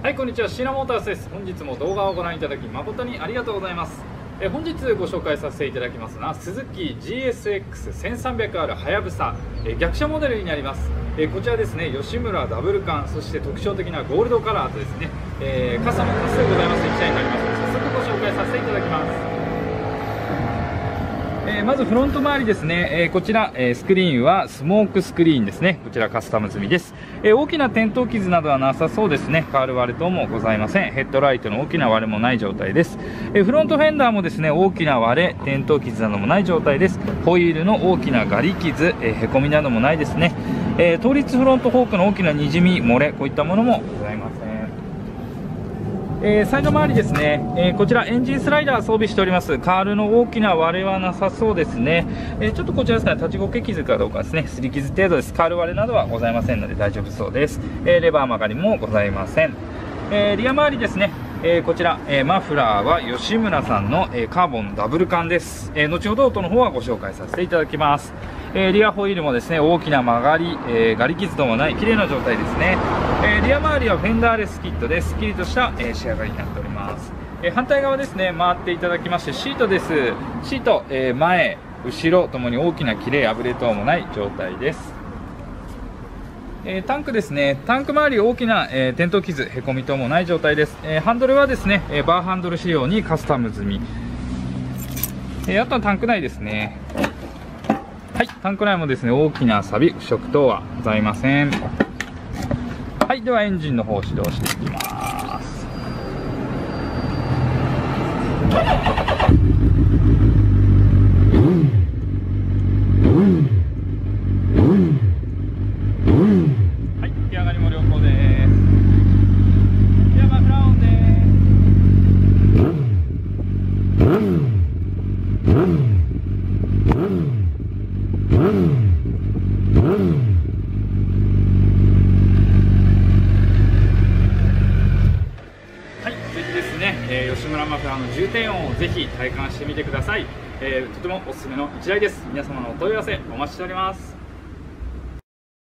はいこんにちは。シナモータースです。本日も動画をご覧いただき誠にありがとうございます。え本日ご紹介させていただきますのはスズキ GSX1300R はやぶさえ逆車モデルになります。えこちらですね吉村ダブル缶そして特徴的なゴールドカラーとですね、えー、傘も多数ございます。1台になります。早速ご紹介させていただきます。えー、まずフロント周りですね、えー、こちら、えー、スクリーンはスモークスクリーンですね。こちらカスタム済みです、え大きな転倒傷などはなさそうですね。カール割れ等もございません。ヘッドライトの大きな割れもない状態です、えフロントフェンダーもですね大きな割れ転倒傷などもない状態です。ホイールの大きなガリ傷、えへこみなどもないですね、え倒立フロントフォークの大きなにじみ漏れこういったものもございませんえー、サイド周りですね、えー、こちらエンジンスライダー装備しております。カールの大きな割れはなさそうですね、えー、ちょっとこちらですね立ちこけ傷かどうかですね。すり傷程度です。カール割れなどはございませんので大丈夫そうです、えレバー曲がりもございません、えリア周りですね。えー、こちら、えー、マフラーは吉村さんの、えー、カーボンダブル缶です、え後ほど音の方はご紹介させていただきます、えリアホイールもですね大きな曲がり、えガリ傷ともない綺麗な状態ですね、えリア周りはフェンダーレスキットですっきりとした、え仕上がりになっております、え反対側ですね回っていただきましてシートです。シート、え前後ろともに大きな切れ破れ等もない状態です。え、タンクですね、タンク周り大きな、えー、転倒傷、へこみ等もない状態です、えー、ハンドルはですね、えバーハンドル仕様にカスタム済み、えあとはタンク内ですね、はい、タンク内もですね大きな錆腐食等はございません。はい、ではエンジンの方を始動していきます。えー、吉村マフラーの重低音をぜひ体感してみてください、えー、とてもおすすめの1台です。皆様のお問い合わせお待ちしております。